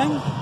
Then